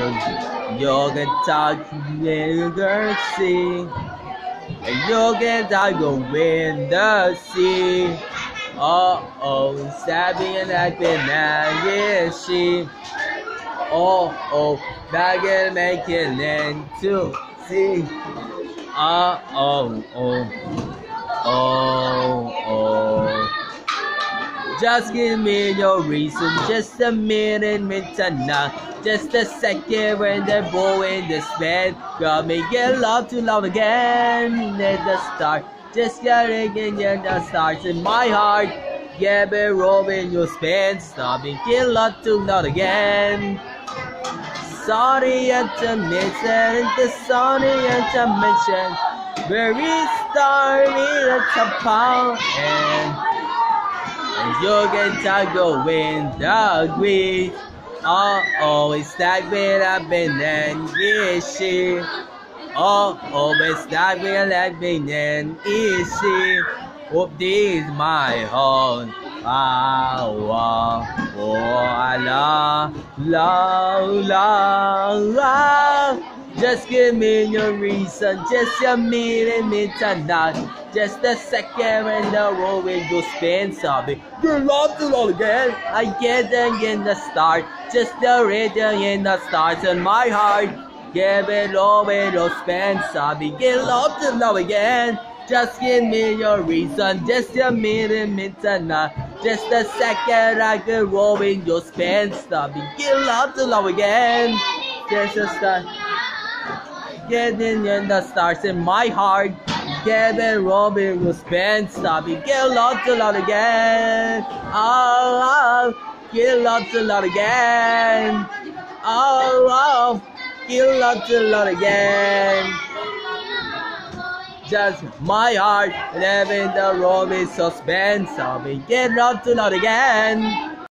Can talk nigger see. And you can talk the sea. Uh oh, stabbing and acting and is she. Oh oh, back and making and to see. Uh oh oh. Oh oh. Just give me your reason, just a minute, midnight, just a second when they're blowing the span. Got me get love to love again. Let the start, just getting in the stars in my heart. Yeah, be rolling your span, me get love to love again. Sorry at the mission, the sorry at the mission. Very starry at the power and. And you can talk the green. Oh, it's that way I've been and easy. Oh, oh, it's that way I've been and easy. Hope this my. Ah, wow, oh, la, la, la, la. Just give me your reason, just your a minute, midnight. Just a second when the road will go spin, sobbing. You love to all again. I get them in the start, just the rhythm in the stars in my heart. Give it all, it all spin, sobbing. Get love to love again. Just give me your reason, just your a minute, midnight. Just a second, I can roll in your spin, sobbing. Get love to love again. Just a start. Getting in the stars in my heart. Kevin Robin will spend stubby. Get lots a lot again. Oh, oh, get lots a lot again. Oh, oh, get lots a lot again. Just my heart, living the Robin suspense. I'll be get lots again.